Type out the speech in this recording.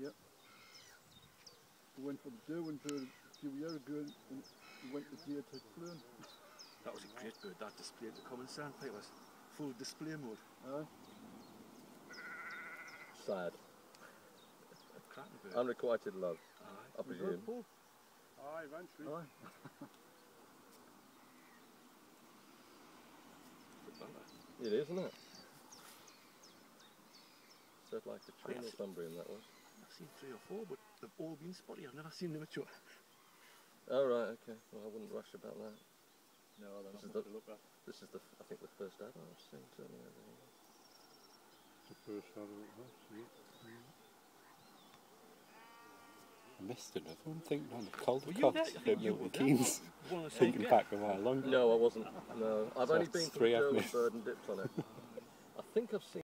Yep. We went for the Derwent bird a few years ago and we went this year to Clun. That was a great bird, that display at the common sandpipers. Full display mode. Aye. Sad. Unrequited love, Aye. I We got presume. Paul. Aye, eventually. Aye. Good. It is, isn't it? Said like the tree Oh, yes. Northumbrian that was. I've seen three or four, but they've all been spotty. I've never seen them mature. Oh right, okay. Well, I wouldn't rush about that. No, they're This not is the- to look at. This is the, I think, the first adult I've seen turning. The first adult house, I missed another one, thinking on the cold Were you cock there? I at think you Milton were there. Keynes, One of the thinking back a while longer. No, I wasn't. No, I've So only been for three the I've Derwent missed. bird and dipped on it. I think I've seen.